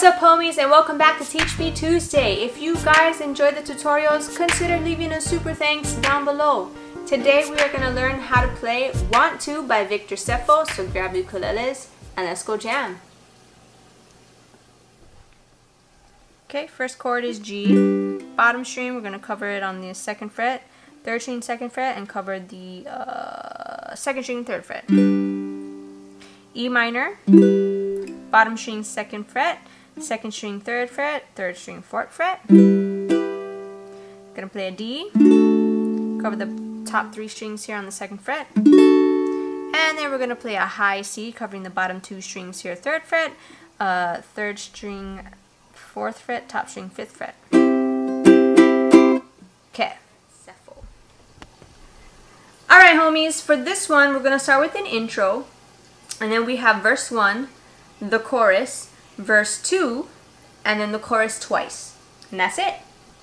What's up homies and welcome back to Teach Me Tuesday. If you guys enjoyed the tutorials, consider leaving a super thanks down below. Today we are going to learn how to play Want To by Victor Sefo, so grab your ukuleles and let's go jam. Okay, first chord is G. Bottom string, we're going to cover it on the second fret, third string, second fret, and cover the uh, second string, third fret. E minor, bottom string, second fret, second string, third fret, third string, fourth fret. Gonna play a D, cover the top three strings here on the second fret. And then we're gonna play a high C, covering the bottom two strings here, third fret, uh, third string, fourth fret, top string, fifth fret. Okay. Alright homies, for this one we're gonna start with an intro, and then we have verse 1, the chorus, verse 2, and then the chorus twice. And that's it.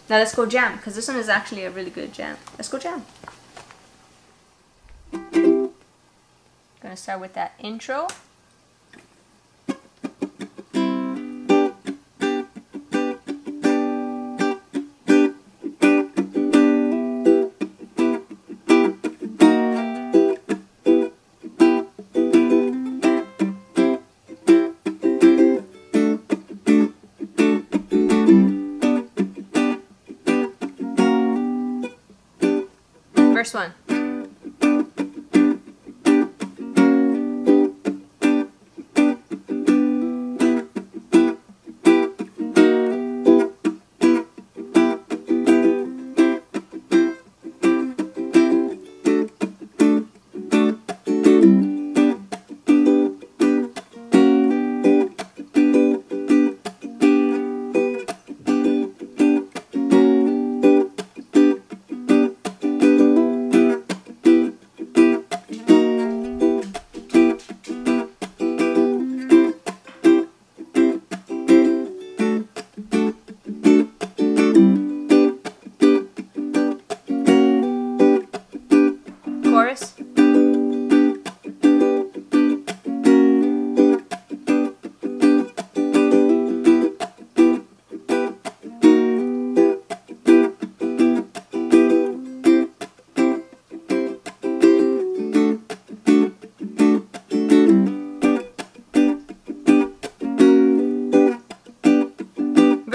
Now let's go jam, because this one is actually a really good jam. Let's go jam. Gonna start with that intro. First one.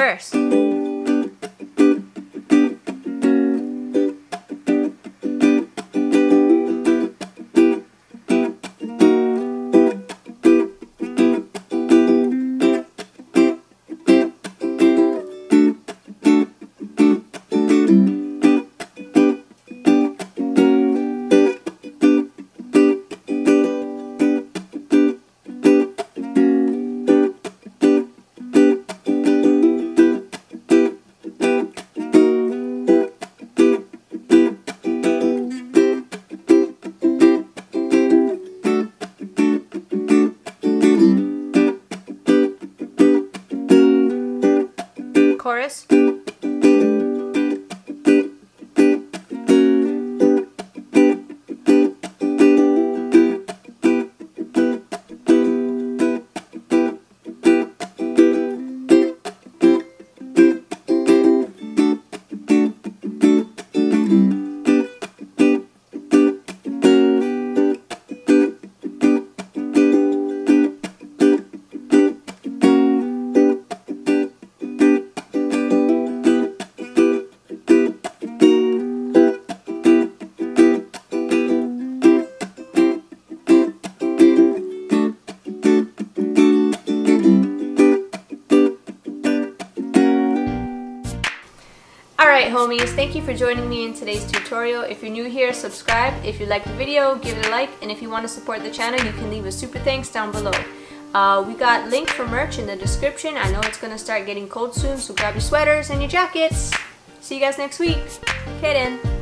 verse. Chorus. Homies, thank you for joining me in today's tutorial. If you're new here, subscribe. If you liked the video, give it a like. And if you want to support the channel, you can leave a super thanks down below. Uh, we got link for merch in the description. I know it's going to start getting cold soon, so grab your sweaters and your jackets. See you guys next week. Okay then.